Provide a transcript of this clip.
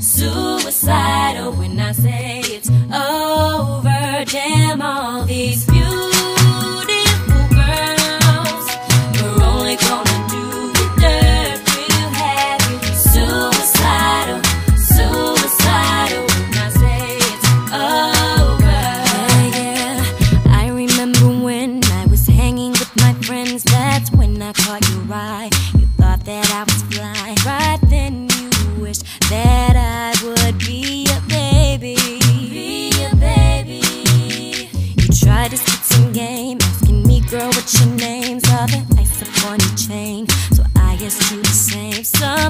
suicidal when I say it's over. Damn all these beautiful girls. We're only gonna do the dirt we'll have you. Suicidal, suicidal when I say it's over. Yeah, yeah. I remember when I was hanging with my friends. That's when I caught your eye. You thought that I was fly. Right? other, I support a chain. So I guess you the same. So